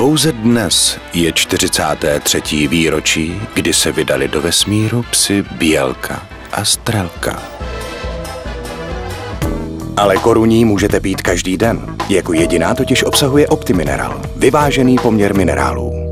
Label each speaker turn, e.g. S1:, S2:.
S1: Pouze dnes je 43. výročí, kdy se vydali do vesmíru psi Bělka a Strelka. Ale koruní můžete pít každý den. Jako jediná totiž obsahuje Optimineral, vyvážený poměr minerálů.